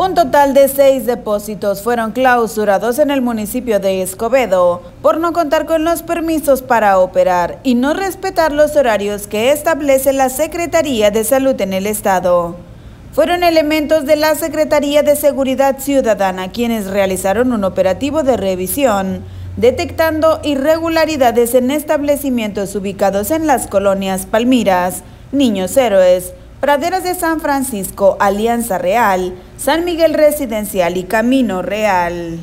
Un total de seis depósitos fueron clausurados en el municipio de Escobedo por no contar con los permisos para operar y no respetar los horarios que establece la Secretaría de Salud en el Estado. Fueron elementos de la Secretaría de Seguridad Ciudadana quienes realizaron un operativo de revisión, detectando irregularidades en establecimientos ubicados en las colonias Palmiras, Niños Héroes, Praderas de San Francisco, Alianza Real, San Miguel Residencial y Camino Real.